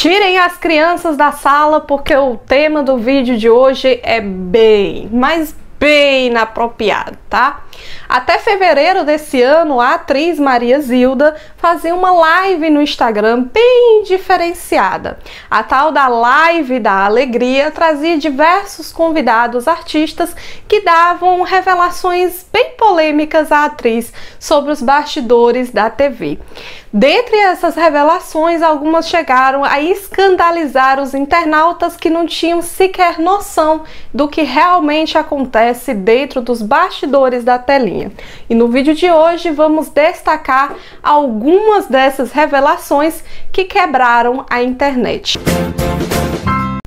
Tirem as crianças da sala porque o tema do vídeo de hoje é bem, mas bem inapropriado, tá? Até fevereiro desse ano, a atriz Maria Zilda fazia uma live no Instagram bem diferenciada. A tal da Live da Alegria trazia diversos convidados artistas que davam revelações bem polêmicas à atriz sobre os bastidores da TV. Dentre essas revelações, algumas chegaram a escandalizar os internautas que não tinham sequer noção do que realmente acontece dentro dos bastidores da telinha. E no vídeo de hoje vamos destacar algumas dessas revelações que quebraram a internet.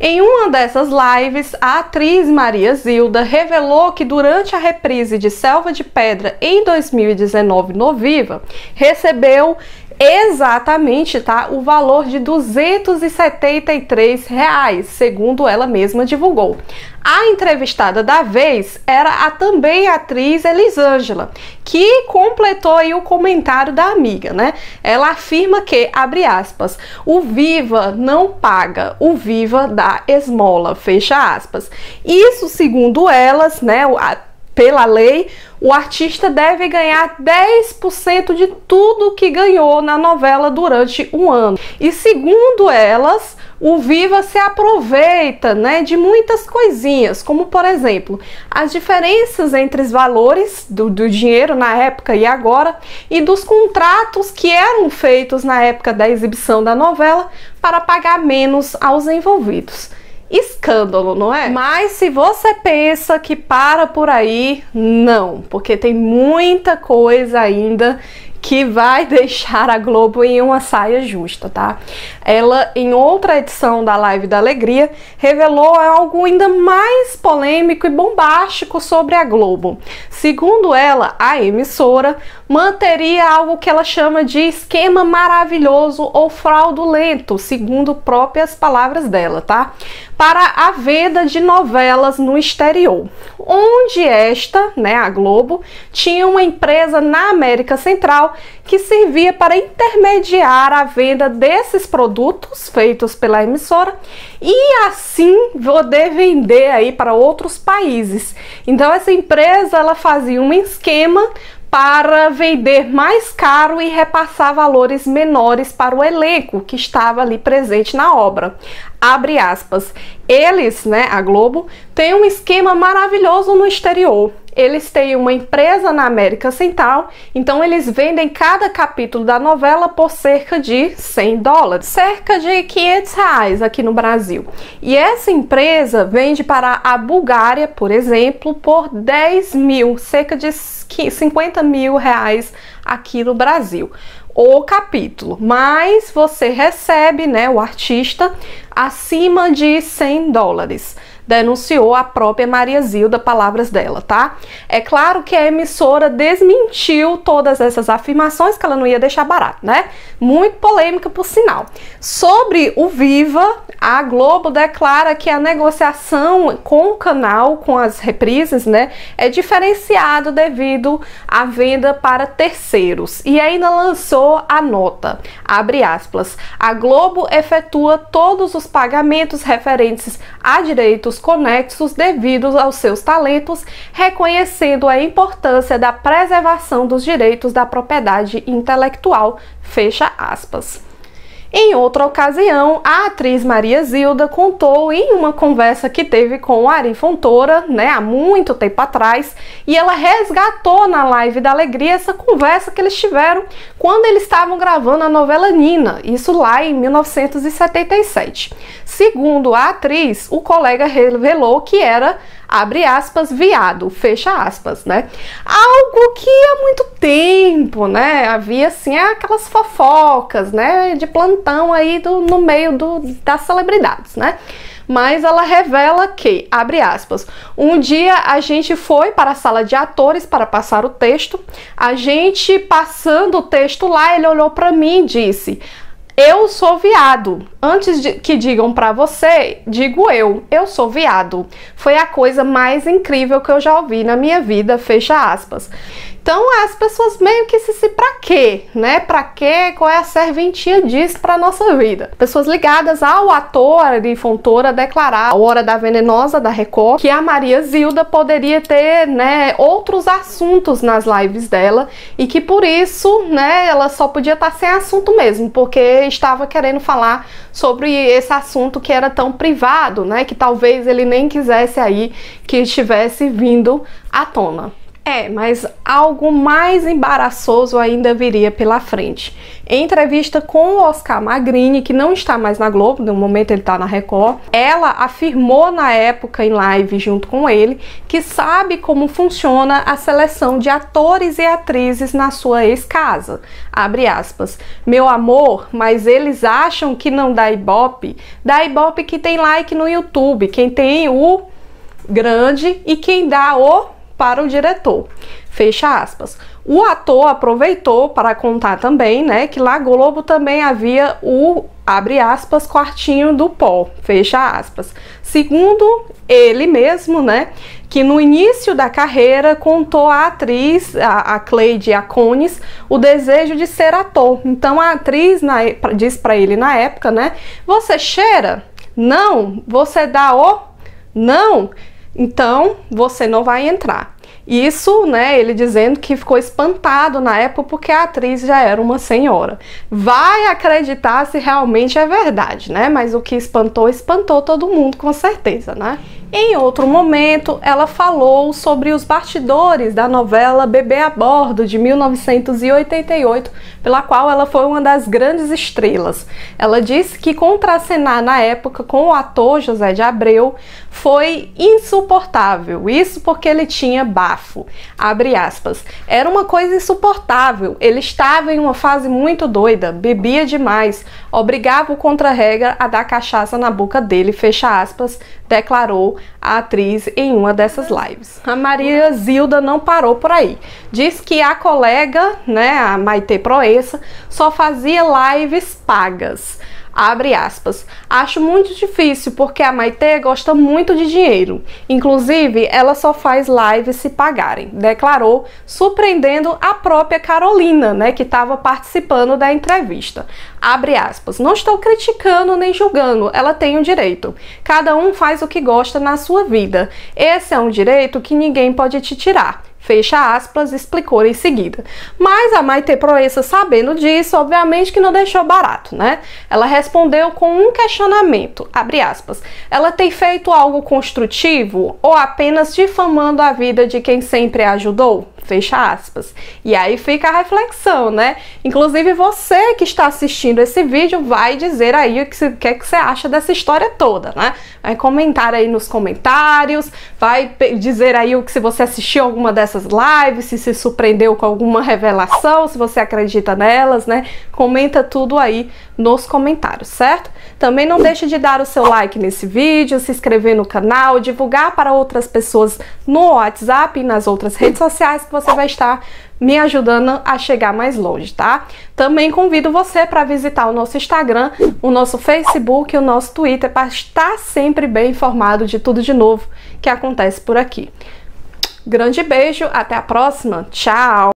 Em uma dessas lives, a atriz Maria Zilda revelou que durante a reprise de Selva de Pedra em 2019 no Viva, recebeu exatamente, tá? O valor de 273 reais, segundo ela mesma divulgou. A entrevistada da vez era a também atriz Elisângela, que completou o comentário da amiga, né? Ela afirma que, abre aspas, o Viva não paga, o Viva dá esmola, fecha aspas. Isso, segundo elas, né, pela lei, o artista deve ganhar 10% de tudo que ganhou na novela durante um ano. E segundo elas, o Viva se aproveita né, de muitas coisinhas, como por exemplo, as diferenças entre os valores do, do dinheiro na época e agora e dos contratos que eram feitos na época da exibição da novela para pagar menos aos envolvidos escândalo, não é? Mas se você pensa que para por aí, não, porque tem muita coisa ainda que vai deixar a Globo em uma saia justa, tá? Ela, em outra edição da Live da Alegria, revelou algo ainda mais polêmico e bombástico sobre a Globo. Segundo ela, a emissora manteria algo que ela chama de esquema maravilhoso ou fraudulento, segundo próprias palavras dela, tá? Para a venda de novelas no exterior, onde esta, né, a Globo, tinha uma empresa na América Central que servia para intermediar a venda desses produtos feitos pela emissora e assim poder vender aí para outros países. Então essa empresa ela fazia um esquema para vender mais caro e repassar valores menores para o elenco que estava ali presente na obra. Abre aspas. Eles, né, a Globo, tem um esquema maravilhoso no exterior. Eles têm uma empresa na América Central, então eles vendem cada capítulo da novela por cerca de 100 dólares, cerca de 500 reais aqui no Brasil. E essa empresa vende para a Bulgária, por exemplo, por 10 mil, cerca de 50 mil reais aqui no Brasil. O capítulo, mas você recebe, né, o artista acima de 100 dólares denunciou a própria Maria Zilda, palavras dela, tá? É claro que a emissora desmentiu todas essas afirmações, que ela não ia deixar barato, né? Muito polêmica, por sinal. Sobre o Viva, a Globo declara que a negociação com o canal, com as reprises, né, é diferenciado devido à venda para terceiros. E ainda lançou a nota, abre aspas, a Globo efetua todos os pagamentos referentes a direitos conexos devidos aos seus talentos, reconhecendo a importância da preservação dos direitos da propriedade intelectual. Fecha aspas. Em outra ocasião, a atriz Maria Zilda contou em uma conversa que teve com o Ari Fontoura, né, há muito tempo atrás, e ela resgatou na live da Alegria essa conversa que eles tiveram quando eles estavam gravando a novela Nina, isso lá em 1977. Segundo a atriz, o colega revelou que era abre aspas, viado, fecha aspas, né? Algo que há muito tempo, né? Havia assim aquelas fofocas, né, de plantão aí do, no meio do, das celebridades, né? Mas ela revela que, abre aspas, um dia a gente foi para a sala de atores para passar o texto. A gente passando o texto lá, ele olhou para mim e disse: eu sou viado. Antes de que digam para você, digo eu, eu sou viado. Foi a coisa mais incrível que eu já ouvi na minha vida, fecha aspas. Então as pessoas meio que se, se pra quê, né? Pra quê? Qual é a serventia disso pra nossa vida? Pessoas ligadas ao ator Ari Fontoura declarar a Hora da Venenosa da Record que a Maria Zilda poderia ter, né, outros assuntos nas lives dela e que por isso, né, ela só podia estar sem assunto mesmo, porque estava querendo falar sobre esse assunto que era tão privado, né, que talvez ele nem quisesse aí que estivesse vindo à tona. É, mas algo mais embaraçoso ainda viria pela frente. Em entrevista com o Oscar Magrini, que não está mais na Globo, no momento ele está na Record, ela afirmou na época em live junto com ele que sabe como funciona a seleção de atores e atrizes na sua ex-casa. Abre aspas. Meu amor, mas eles acham que não dá ibope? Dá ibope que tem like no YouTube, quem tem o grande e quem dá o para o diretor. Fecha aspas. O ator aproveitou para contar também, né, que lá Globo também havia o abre aspas quartinho do pó, fecha aspas. Segundo ele mesmo, né, que no início da carreira contou à atriz, a, a Cleide Acones, o desejo de ser ator. Então a atriz na, diz para ele na época, né, você cheira? Não. Você dá o? Não. Então você não vai entrar. Isso, né, ele dizendo que ficou espantado na época porque a atriz já era uma senhora. Vai acreditar se realmente é verdade, né? Mas o que espantou, espantou todo mundo com certeza, né? Em outro momento, ela falou sobre os bastidores da novela Bebê a Bordo de 1988, pela qual ela foi uma das grandes estrelas. Ela disse que contracenar na época com o ator José de Abreu foi insuportável. Isso porque ele tinha bafo. Abre aspas. Era uma coisa insuportável. Ele estava em uma fase muito doida, bebia demais, obrigava o contra-regra a dar cachaça na boca dele, fecha aspas, declarou a atriz em uma dessas lives. A Maria Zilda não parou por aí. Diz que a colega, né, a Maite Proença, só fazia lives pagas. Abre aspas. Acho muito difícil porque a Maite gosta muito de dinheiro. Inclusive, ela só faz lives se pagarem, declarou, surpreendendo a própria Carolina, né, que estava participando da entrevista. Abre aspas. Não estou criticando nem julgando, ela tem o um direito. Cada um faz o que gosta na sua vida. Esse é um direito que ninguém pode te tirar. Fecha aspas, explicou em seguida. Mas a Maite Proença, sabendo disso, obviamente que não deixou barato, né? Ela respondeu com um questionamento, abre aspas. Ela tem feito algo construtivo ou apenas difamando a vida de quem sempre a ajudou? Fecha aspas. E aí fica a reflexão, né? Inclusive você que está assistindo esse vídeo vai dizer aí o que, é que você acha dessa história toda, né? Vai comentar aí nos comentários, vai dizer aí o que se você assistiu alguma dessas lives, se se surpreendeu com alguma revelação, se você acredita nelas, né? Comenta tudo aí nos comentários, certo? Também não deixe de dar o seu like nesse vídeo, se inscrever no canal, divulgar para outras pessoas no WhatsApp e nas outras redes sociais você vai estar me ajudando a chegar mais longe, tá? Também convido você para visitar o nosso Instagram, o nosso Facebook o nosso Twitter para estar sempre bem informado de tudo de novo que acontece por aqui. Grande beijo, até a próxima, tchau!